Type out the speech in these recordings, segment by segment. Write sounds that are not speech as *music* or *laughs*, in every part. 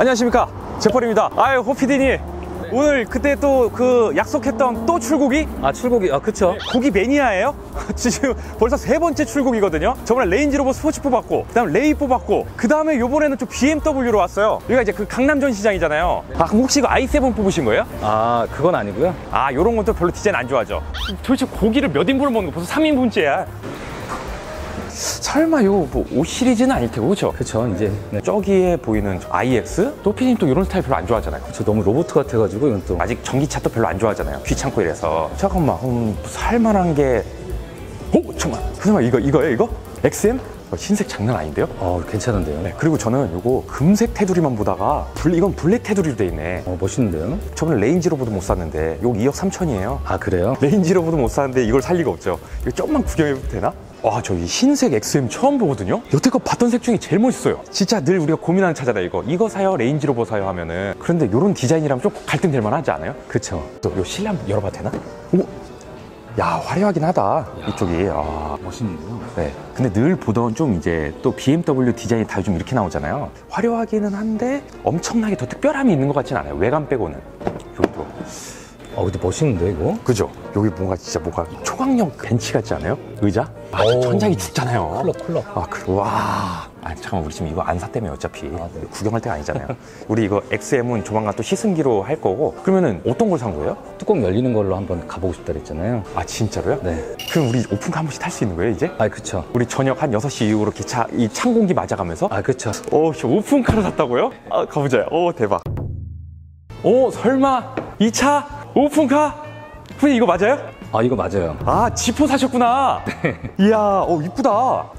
안녕하십니까. 제펄입니다. 아유 호피디님 오늘 그때 또 그 약속했던 또 출고기 아 출고기 아 그쵸. 고기 매니아예요? *laughs* 지금 벌써 세 번째 출고기거든요. 저번에 레인지로버 스포츠 뽑았고 그 다음 레이 뽑았고 그 다음에 요번에는 좀 BMW로 왔어요. 여기가 이제 그 강남 전시장이잖아요. 아 그럼 혹시 이거 i7 뽑으신 거예요? 아 그건 아니고요. 아 요런 것도 별로 디자인 안 좋아하죠. 도대체 고기를 몇 인분을 먹는 거 벌써 3인분째야 설마 이거 뭐 5 시리즈는 아닐 테고 그쵸? 그쵸 이제 네. 저기에 보이는 iX? 호피디님 또 이런 스타일 별로 안 좋아하잖아요 저 너무 로봇 같아가지고 이건 또 아직 전기차도 별로 안 좋아하잖아요 귀찮고 이래서 잠깐만 음, 살만한 게 오! 잠깐만 설마 이거 이거예요 이거? XM? 어, 흰색 장난 아닌데요? 어 괜찮은데요 네, 그리고 저는 이거 금색 테두리만 보다가 블, 이건 블랙 테두리로 돼 있네 어 멋있는데요 저번에 레인지로버도 못 샀는데 이거 2억 3천이에요 아 그래요 레인지로버도 못 샀는데 이걸 살 리가 없죠 이거 좀만 구경해도 되나? 와, 저 이 흰색 XM 처음 보거든요? 여태껏 봤던 색 중에 제일 멋있어요. 진짜 늘 우리가 고민하는 차잖아요, 이거. 이거 사요, 레인지로버 사요 하면은. 그런데 이런 디자인이라면 좀 갈등될 만하지 않아요? 그쵸 또, 요 실내 한번 열어봐도 되나? 오! 야, 화려하긴 하다. 이쪽이. 아. 멋있는데요 네. 근데 늘 보던 좀 이제 또 BMW 디자인이 다 요즘 이렇게 나오잖아요. 화려하기는 한데 엄청나게 더 특별함이 있는 것 같진 않아요. 외관 빼고는. 여기도. 어 근데 멋있는데 이거 그죠? 여기 뭔가 진짜 뭔가 초강력 벤치 같지 않아요? 의자? 아, 오. 천장이 죽잖아요. 쿨럭 쿨럭 아, 그, 와. 아, 잠깐만, 우리 지금 이거 안 샀다며, 어차피. 아, 네. 구경할 때가 아니잖아요. 우리 이거 XM은 조만간 또 시승기로 할 거고. 그러면은 어떤 걸 산 거예요? 뚜껑 열리는 걸로 한번 가보고 싶다 그랬잖아요 아, 진짜로요? 네 그럼 우리 오픈카 한 번씩 탈 수 있는 거예요, 이제? 아 그쵸 우리 저녁 한 6시 이후로 이렇게 차, 이 찬 공기 맞아가면서? 아 그쵸 오, 씨, 오픈카를 샀다고요? 아, 가보자. 오, 대박. 오, 설마 이 차 오픈카? 후에 이거 맞아요? 아 이거 맞아요 아, 지포 사셨구나. 이야, 어, 이쁘다. 와,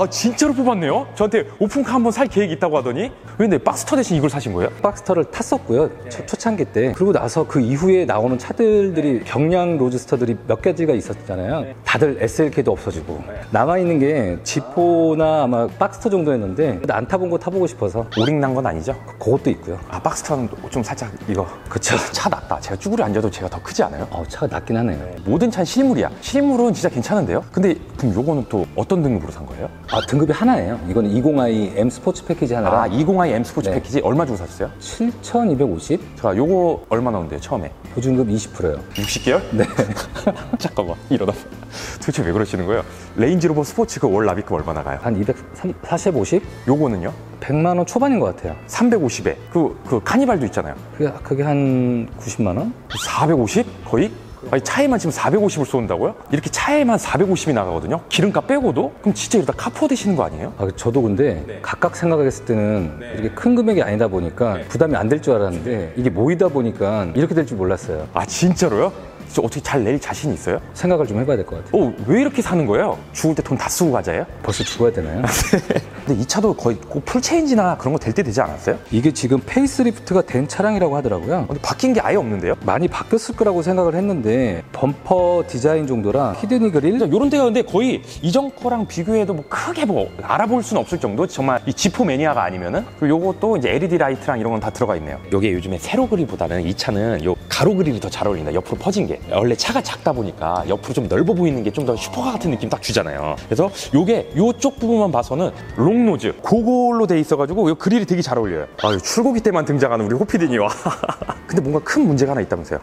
아, 진짜로 뽑았네요. 저한테 오픈카 한번 살 계획이 있다고 하더니. 근데 박스터 대신 이걸 사신 거예요? 박스터를 탔었고요 초, 초창기 때 그리고 나서 그 이후에 나오는 차들들이 경량 로드스터들이 몇 가지가 있었잖아요 다들 SLK도 없어지고 남아있는 게 Z4나 아마 박스터 정도였는데 근데 안 타본 거 타보고 싶어서 오링 난 건 아니죠? 그것도 있고요 아, 박스터는 좀 살짝 이거. 그쵸 차 낫다. 제가 쭈그려 앉아도 제가 더 크지 않아요? 어 차가 낮긴 하네요 모든 차는 실물이야. 실물은 진짜 괜찮은데요? 근데 그럼 요거는 또 어떤 등급으로 산 거예요? 아 등급이 하나예요 이거는 20i M 스포츠 패키지 하나랑 아, 20i M 스포츠 네. 패키지 얼마 주고 샀어요? 7,250 자, 요거 얼마 나온대요, 처음에? 보증금 20%예요 60개월? 네. *laughs* 잠깐만, 이러다. 도대체 왜 그러시는 거예요? 레인지로버 스포츠 그 월 납입금 얼마 나가요? 한 240, 50? 요거는요? 100만 원 초반인 것 같아요 350에. 그, 그 카니발도 있잖아요. 그게, 그게 한 90만 원? 450? 거의? 아니, 차에만 지금 450을 쓴다고요? 이렇게 차에만 450이 나가거든요? 기름값 빼고도? 그럼 진짜 이러다 카푸어 되시는 거 아니에요? 아, 저도 근데 네. 각각 생각했을 때는 이렇게 큰 금액이 아니다 보니까 부담이 안 될 줄 알았는데 이게 모이다 보니까 이렇게 될 줄 몰랐어요. 아, 진짜로요? 진짜 어떻게 잘 낼 자신 있어요? 생각을 좀 해봐야 될 것 같아요. 어, 왜 이렇게 사는 거예요? 죽을 때 돈 다 쓰고 가자예요? 벌써 죽어야 되나요? *laughs* 근데 이 차도 거의 곧 full change나 그런 거 될 때 되지 않았어요? 이게 지금 facelift가 된 차량이라고 하더라고요. 근데 바뀐 게 아예 없는데요? 많이 바뀌었을 거라고 생각을 했는데 범퍼 디자인 정도랑 kidney 그릴 이런 데가 근데 거의 이전 거랑 비교해도 뭐 크게 뭐 알아볼 수는 없을 정도 정말 이 Z4 매니아가 아니면은 그리고 요것도 이제 LED 라이트랑 이런 건 다 들어가 있네요 요게 요즘에 세로 그릴보다는 이 차는 요 가로 그릴이 더 잘 어울린다 옆으로 퍼진 게 원래 차가 작다 보니까 옆으로 좀 넓어 보이는 게 좀 더 슈퍼카 같은 느낌 딱 주잖아요 그래서 요게 요쪽 부분만 봐서는 long nose 그걸로 돼 있어가지고 요 그릴이 되게 잘 어울려요 아유 출고기 때만 등장하는 우리 호PD님 와 *laughs* 근데 뭔가 큰 문제가 하나 있다면서요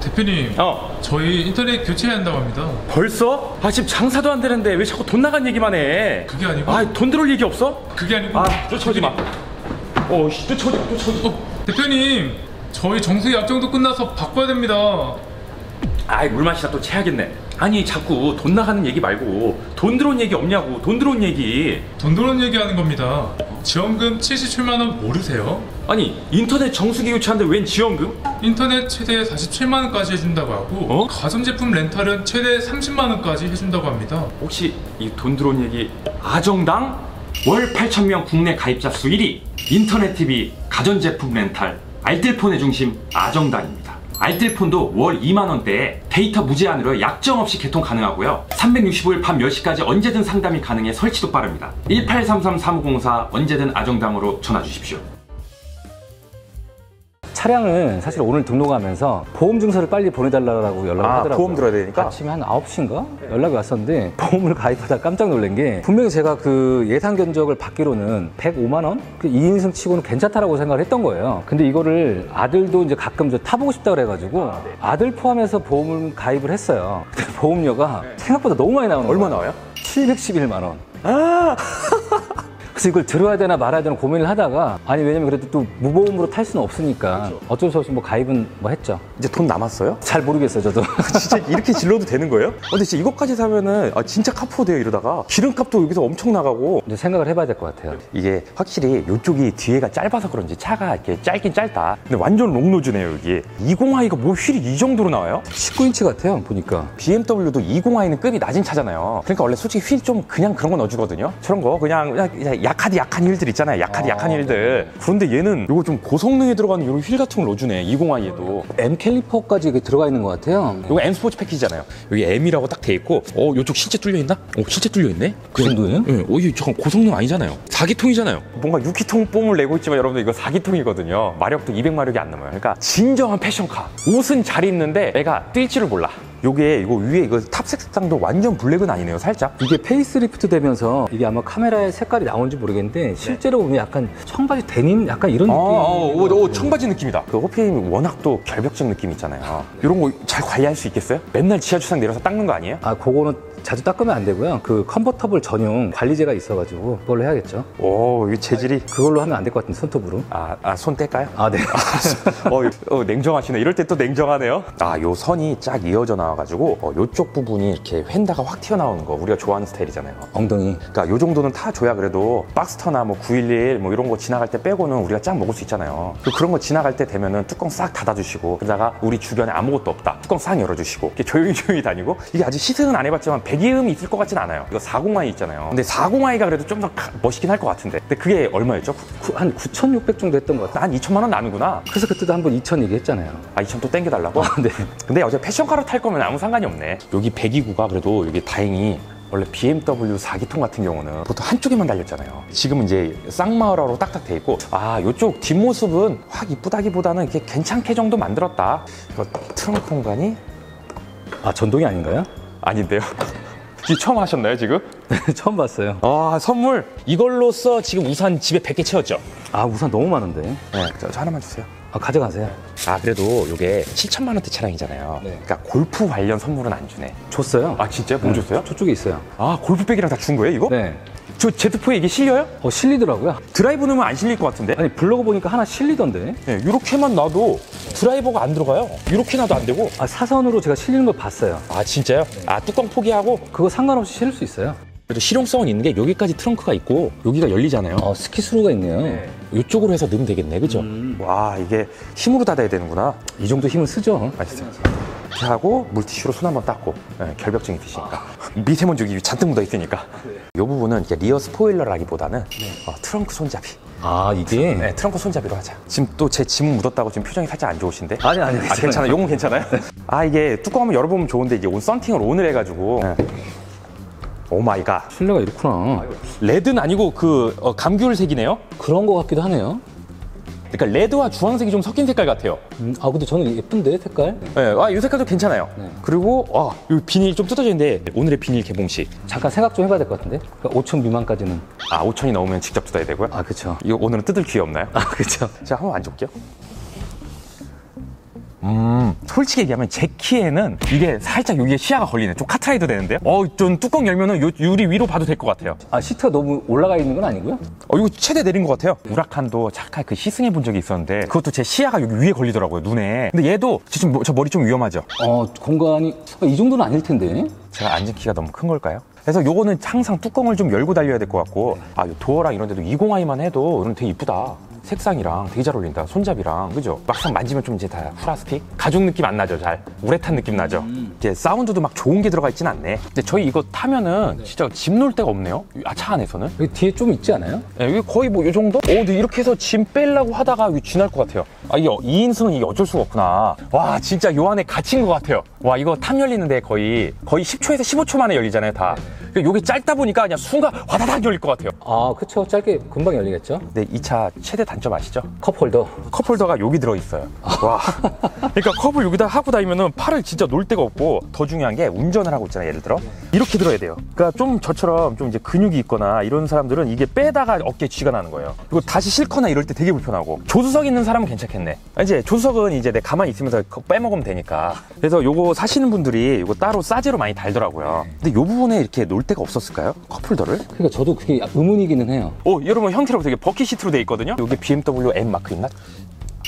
대표님, 어 저희 인터넷 교체해야 한다고 합니다. 벌써? 아 지금 장사도 안 되는데 왜 자꾸 돈 나간 얘기만 해? 그게 아니고? 아 돈 들어올 얘기 없어? 그게 아니고. 아 쫓아오지 마. 어, 씨, 쫓아오지 마, 쫓아오지 마. 어, 대표님, 저희 정수기 약정도 끝나서 바꿔야 됩니다. 아이 물 마시다 또 체하겠네. 아니 자꾸 돈 나가는 얘기 말고 돈 들어온 얘기 없냐고 돈 들어온 얘기. 돈 들어온 얘기 하는 겁니다. 지원금 77만 원 모르세요? 아니 인터넷 정수기 교체하는데 웬 지원금? 인터넷 최대 47만 원까지 해준다고 하고 어? 가전제품 렌탈은 최대 30만 원까지 해준다고 합니다. 혹시 이 돈 들어온 얘기 아정당 월 8천 명 국내 가입자 수 1위 인터넷 TV 가전제품 렌탈 알뜰폰의 중심 아정당입니다. 알뜰폰도 월 2만 원대에 데이터 무제한으로 약정 없이 개통 가능하고요. 365일 밤 10시까지 언제든 상담이 가능해 설치도 빠릅니다. 1833-3504 언제든 아정당으로 전화 주십시오. 차량은 사실 오늘 등록하면서 보험 증서를 빨리 보내달라고 연락을 아, 하더라고요. 보험 들어야 되니까? 아침에 한 9시인가 연락이 왔었는데 보험을 가입하다 깜짝 놀란 게 분명히 제가 그 예상 견적을 받기로는 105만 원? 그 2인승 치고는 괜찮다라고 생각을 했던 거예요. 근데 이거를 아들도 이제 가끔 저 타보고 싶다 그래가지고 아들 포함해서 보험을 가입을 했어요. 근데 보험료가 생각보다 너무 많이 나오는 얼마 거예요. 나와요? 711만 원. 그래서 이걸 들어야 되나 말아야 되나 고민을 하다가 아니 왜냐면 그래도 또 무보험으로 탈 수는 없으니까 어쩔 수 없이 뭐 가입은 뭐 했죠. 이제 돈 남았어요? 잘 모르겠어요 저도. *laughs* 진짜 이렇게 질러도 되는 거예요? 어, 근데 진짜 이것까지 사면은 아, 진짜 카푸어돼요 이러다가 기름값도 여기서 엄청 나가고 이제 생각을 해봐야 될 것 같아요. 이게 확실히 이쪽이 뒤에가 짧아서 그런지 차가 이렇게 짧긴 짧다 근데 완전 롱노즈네요 여기 20i가 뭐 휠이 이 정도로 나와요? 19인치 같아요 보니까. BMW도 20i는 급이 낮은 차잖아요 그러니까 원래 솔직히 휠 좀 그냥 그런 거 넣어주거든요 저런 거 그냥, 그냥, 그냥 약하디 약한 휠들 있잖아요 약하디 아, 약한 휠들 그런데 얘는 이거 좀 고성능에 들어가는 이런 휠 같은 걸 넣어주네 20i에도 M 캘리퍼까지 이게 들어가 있는 것 같아요. 이거 M 스포츠 패키지잖아요. 여기 M이라고 딱 돼 있고, 어, 이쪽 실제 뚫려 있나? 어, 실제 뚫려 있네? 그 정도예요? 예, 어, 이거 잠깐 고성능 아니잖아요. 4기통이잖아요. 뭔가 6기통 뽐을 내고 있지만 여러분들 이거 4기통이거든요. 마력도 200마력이 안 넘어요. 그러니까 진정한 패션카. 옷은 잘 입는데 애가 뛸 줄을 몰라. 요게 이거 위에 이거 탑색 색상도 완전 블랙은 아니네요. 살짝. 이게 페이스리프트 되면서 이게 아마 카메라에 색깔이 나오는지 모르겠는데 실제로 보면 약간 청바지 데님 약간 이런 아, 느낌. 어, 오, 오, 청바지 느낌이다. 그 호피님이 워낙 또 결벽증 느낌 있잖아요. 이런 거 잘 관리할 수 있겠어요? 맨날 지하 주차장 내려서 닦는 거 아니에요? 아, 그거는 자주 닦으면 안 되고요. 그 컨버터블 전용 관리제가 있어가지고 그걸로 해야겠죠. 오, 이 재질이. 그걸로 하면 안 될 것 같은데 손톱으로. 아, 아, 손 뗄까요? 아, 네. *laughs* 어, 어, 냉정하시네. 이럴 때 또 냉정하네요. 아, 요 선이 쫙 이어져 나와 가지고, 어, 요쪽 부분이 이렇게 휀다가 확 튀어나오는 거, 우리가 좋아하는 스타일이잖아요. 엉덩이. 그러니까 요 정도는 타 줘야 그래도 박스터나 뭐 911 뭐 이런 거 지나갈 때 빼고는 우리가 쫙 먹을 수 있잖아요. 그 그런 거 지나갈 때 되면은 뚜껑 싹 닫아주시고 그러다가 우리 주변에 아무것도 없다. 뚜껑 싹 열어주시고 이렇게 조용히 조용히 다니고 이게 아직 시승은 안 해봤지만 배기음이 있을 것 같진 않아요. 이거 40i 있잖아요. 근데 40i가 그래도 좀 더 멋있긴 할 것 같은데. 근데 그게 얼마였죠? 구- 한 9,600 정도 했던 것 같아요. 한 2천만 원 나누구나. 그래서 그때도 한 번2,000 얘기했잖아요. 아, 2천 또 땡겨달라고? 네. 근데 어제 패션카로 탈 거면 아무 상관이 없네. 여기 배기구가 그래도 여기 다행히 원래 BMW 4기통 같은 경우는 보통 한쪽에만 달렸잖아요. 지금은 이제 쌍마을화로 딱딱 돼 있고, 아, 이쪽 뒷모습은 확 이쁘다기보다는 이렇게 괜찮게 정도 만들었다. 이거 트렁크 공간이 아, 전동이 아닌가요? 아닌데요. *laughs* 지금 처음 하셨나요, 지금? *laughs* 처음 봤어요. 아, 선물. 이걸로써 지금 우산 집에 100개 채웠죠? 아, 우산 너무 많은데. 네, 저, 저 하나만 주세요. 아, 가져가세요. 아, 그래도 이게 7천만 원대 차량이잖아요. 네. 그러니까 골프 관련 선물은 안 주네. 줬어요. 아, 진짜요? 뭐 줬어요? 저쪽에 있어요. 아 골프백이랑 다 준 거예요 이거? 네. 저 제트포에 이게 실려요? 어, 실리더라고요. 드라이브 넣으면 안 실릴 것 같은데? 아니, 블로그 보니까 하나 실리던데. 네, 이렇게만 놔도 드라이버가 안 들어가요 이렇게 놔도 안 되고 아, 사선으로 제가 실리는 걸 봤어요. 아 진짜요? 아 뚜껑 포기하고 그거 상관없이 실을 수 있어요. 그래도 실용성은 있는 게 여기까지 트렁크가 있고 여기가 열리잖아요 어, ski-through가 있네요. 이쪽으로 해서 넣으면 되겠네 그죠? 와 이게 힘으로 닫아야 되는구나 이 정도 힘은 쓰죠. 맛있어요 이렇게 하고 물티슈로 손 한번 닦고 네, 결벽증 있으시니까 미세먼지 여기 잔뜩 묻어 있으니까 이 부분은 이렇게 rear 스포일러라기보다는 어, 트렁크 손잡이 아, 이게? 네, 트렁크 손잡이로 하자. 지금 또 제 지문 묻었다고 지금 표정이 살짝 안 좋으신데? 아니, 아니, 아, 괜찮아. 요건 괜찮아요? *laughs* 아, 이게 뚜껑 한번 열어보면 좋은데 이게 오늘 썬팅을 오늘 해가지고. Oh my God. 실내가 이렇구나. red는 아니고 그 어, 감귤 색이네요? 그런 것 같기도 하네요. 그러니까 red와 주황색이 좀 섞인 색깔 같아요. 음, 아, 근데 저는 예쁜데, 색깔? 네, 아, 이 색깔도 괜찮아요. 그리고, 아, 이 비닐 좀 뜯어져 있는데 오늘의 비닐 개봉식. 잠깐 생각 좀 해봐야 될 것 같은데? 그러니까 5천 미만까지는. 아, 5천이 넘으면 직접 뜯어야 되고요. 아, 그쵸. 이거 오늘은 뜯을 기회 없나요? 아, 그쵸. 자, 한번 앉아볼게요. 음, 솔직히 얘기하면 제 키에는 이게 살짝 여기에 시야가 걸리네. 좀 카트라이더 되는데요? 어, 좀 뚜껑 열면은 요, 유리 위로 봐도 될 것 같아요. 아, 시트가 너무 올라가 있는 건 아니고요? 어, 이거 최대 내린 것 같아요. 우라칸도 잠깐 그 시승해 본 적이 있었는데 그것도 제 시야가 여기 위에 걸리더라고요, 눈에. 근데 얘도 지금 뭐- 저 머리 좀 위험하죠? 어, 공간이, 어, 이 정도는 아닐 텐데. 제가 앉은 키가 너무 큰 걸까요? 그래서 요거는 항상 뚜껑을 좀 열고 달려야 될 것 같고 아, 요 도어랑 이런 데도 20i만 해도 이건 되게 이쁘다. 색상이랑 되게 잘 어울린다. 손잡이랑 그죠? 막상 만지면 좀 이제 다 후라스틱 가죽 느낌 안 나죠, 잘. 우레탄 느낌 나죠. 이제 사운드도 막 좋은 게 들어가 있진 않네. 근데 저희 이거 타면은 진짜 짐 놓을 데가 없네요. 아, 차 안에서는. 여기 뒤에 좀 있지 않아요? 예, 여기 거의 뭐 이 정도? 어, 근데 이렇게 해서 짐 빼려고 하다가 쥐날 것 같아요. 아, 이게 2인승은 이게 어쩔 수가 없구나. 와, 진짜 요 안에 갇힌 것 같아요. 와, 이거 탐 열리는데 거의, 거의 10초에서 15초 만에 열리잖아요, 다. 그러니까 요게 짧다 보니까 그냥 순간 화다닥 열릴 것 같아요. 아, 그쵸. 짧게 금방 열리겠죠? 근데 이 차 최대 단점 아시죠? 컵홀더. 컵홀더가 여기 들어 있어요. 와. *laughs* 그러니까 컵을 여기다 하고 다니면은 팔을 진짜 놓을 데가 없고 더 중요한 게 운전을 하고 있잖아요. 예를 들어. 이렇게 들어야 돼요. 그러니까 좀 저처럼 좀 이제 근육이 있거나 이런 사람들은 이게 빼다가 어깨에 쥐가 나는 거예요. 그리고 다시 싣거나 이럴 때 되게 불편하고. 조수석 있는 사람은 괜찮겠네. 이제 조수석은 이제 내 가만히 있으면서 빼먹으면 되니까. 그래서 요거 사시는 분들이 요거 따로 싸제로 많이 달더라고요. 근데 요 부분에 이렇게 놓을 데가 없었을까요? cup holder를? 그러니까 저도 그게 의문이기는 해요. 오, 여러분 형태로 되게 bucket 시트로 돼 있거든요. 여기 BMW M 마크 있나?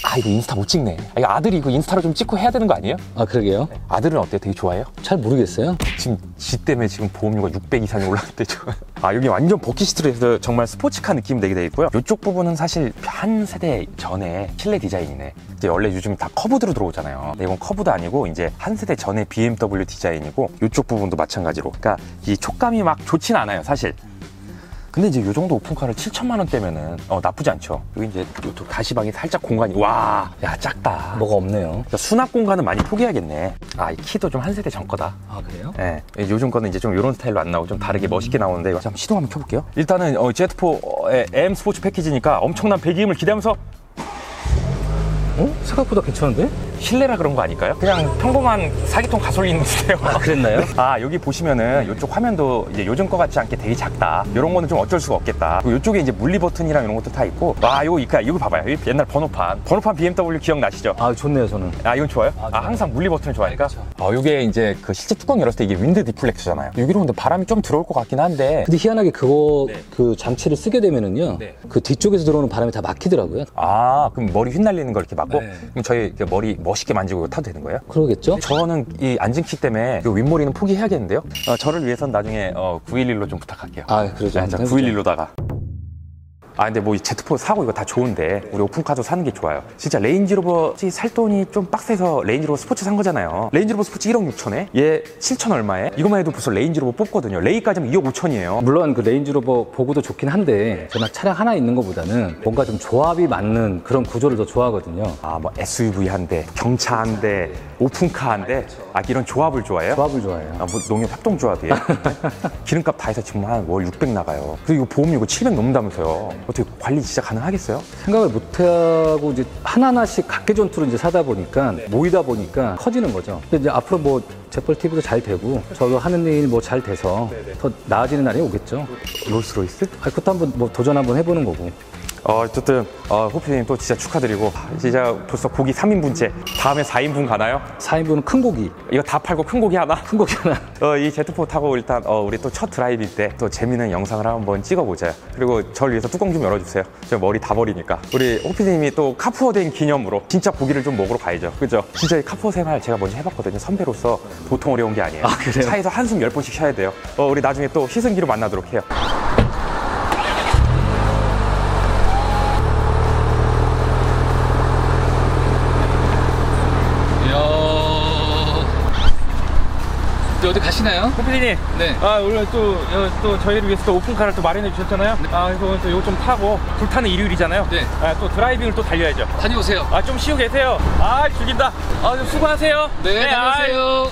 아, 이거 인스타 못 찍네. 아, 이거 아들이 이거 인스타로 좀 찍고 해야 되는 거 아니에요? 아, 그러게요. 아들은 어때요? 되게 좋아해요? 잘 모르겠어요. 지금 지 때문에 지금 보험료가 600 이상이 올랐대 죠 아 여기 완전 bucket 시트로 해서 정말 스포츠카 느낌 되게 돼 있고요. 이쪽 부분은 사실 한 세대 전에 실내 디자인이네. 이제 원래 요즘 다 curved로 들어오잖아요. 근데 이건 curved도 아니고 이제 한 세대 전에 BMW 디자인이고 이쪽 부분도 마찬가지로. 그러니까 이 촉감이 막 좋진 않아요, 사실. 근데 이제 요 정도 오픈카를 7천만 원대면은 어, 나쁘지 않죠. 여기 이제 요쪽 가시방이 살짝 공간이 와, 야 작다. 뭐가 없네요. 그러니까 수납 공간은 많이 포기하겠네. 아, 이 키도 좀 한 세대 전 거다. 아, 그래요? 예, 요즘 거는 이제 좀 이런 스타일로 안 나오고 좀 다르게 멋있게 나오는데 이거 한번 시동 한번 켜볼게요. 일단은 어, Z4의 M 스포츠 패키지니까 엄청난 배기음을 기대하면서 어? 생각보다 괜찮은데? 실내라 그런 거 아닐까요? 그냥 평범한 사기통 가솔린인데요. 아, 그랬나요? *laughs* 아 여기 보시면은 이쪽 화면도 이제 요즘 거 같지 않게 되게 작다. 이런 거는 좀 어쩔 수가 없겠다. 그리고 이쪽에 이제 물리 버튼이랑 이런 것도 다 있고. 와 이거 이거 이거 봐봐요. 이 옛날 번호판. 번호판 BMW 기억나시죠? 아, 좋네요, 저는. 아 이건 좋아요? 아, 좋아요. 항상 물리 버튼을 좋아하니까. 네, 어 이게 이제 그 실제 뚜껑 열었을 때 이게 wind deflector잖아요. 여기로 근데 바람이 좀 들어올 것 같긴 한데. 근데 희한하게 그거, 네. 그 장치를 쓰게 되면은요. 네. 그 뒤쪽에서 들어오는 바람이 다 막히더라고요. 아 그럼 머리 휘날리는 걸 이렇게 막고? 네. 그럼 저희 머리 멋있게 만지고 타도 되는 거예요? 그러겠죠? 저는 이 앉은 키 때문에 이 윗머리는 포기해야겠는데요? 어, 저를 위해선 나중에 어, 911로 좀 부탁할게요. 아, 그러죠. 네, 저 한번 해보죠. 911로다가. 아 근데 뭐 이 Z4 사고 이거 다 좋은데 우리 오픈카도 사는 게 좋아요. 진짜 레인지로버 살 돈이 좀 빡세서 레인지로버 스포츠 산 거잖아요. 레인지로버 스포츠 1억 6천에 얘 7천 얼마에 이것만 해도 벌써 레인지로버 뽑거든요. 레이까지면 2억 5천이에요. 물론 그 레인지로버 보고도 좋긴 한데 저는 차량 하나 있는 것보다는 뭔가 좀 조합이 맞는 그런 구조를 더 좋아하거든요. 아 뭐 SUV 한 대, 경차 한 대, 오픈카 한 대, 아 이런 조합을 좋아해요? 조합을 좋아해요. 아, 뭐 농협 협동조합이에요. *laughs* 기름값 다 해서 지금 한 월 600 나가요. 그리고 이거 보험료 이거 700 넘는다면서요. 어떻게 관리 진짜 가능하겠어요? 생각을 못 하고 이제 하나하나씩 각계 전투로 이제 사다 보니까 모이다 보니까 커지는 거죠. 근데 이제 앞으로 뭐 재벌 TV도 잘 되고 저도 하는 일 뭐 잘 돼서 더 나아지는 날이 오겠죠. 롤스로이스? 아, 그것도 한번 뭐 도전 한번 해보는 거고. 어, 어쨌든 어, 호피님 또 진짜 축하드리고 진짜 벌써 고기 3인분째 다음에 4인분 가나요? 4인분은 큰 고기, 이거 다 팔고 큰 고기 하나? 큰 고기 하나. 어, 이 Z4 타고 일단 어, 우리 또 첫 드라이브 때 또 재밌는 영상을 한번 찍어보자. 그리고 저를 위해서 뚜껑 좀 열어주세요. 저 머리 다 버리니까. 우리 호피님이 또 카푸어 된 기념으로 진짜 고기를 좀 먹으러 가야죠. 그죠? 진짜 이 카푸어 생활 제가 먼저 해봤거든요. 선배로서 보통 어려운 게 아니에요. 아, 그래요? 차에서 한숨 열 번씩 쉬어야 돼요. 어, 우리 나중에 또 시승기로 만나도록 해요. 이야. 가시나요? 호피님 네. 아 오늘 또, 어, 또 저희를 위해서 또 오픈카를 또 마련해 주셨잖아요. 아 그래서 또 이거 좀 타고 불타는 일요일이잖아요. 네. 아, 또 드라이빙을 또 달려야죠. 다녀오세요. 아 좀 쉬고 계세요. 아 죽인다. 아좀 수고하세요. 네, 아, 다녀오세요.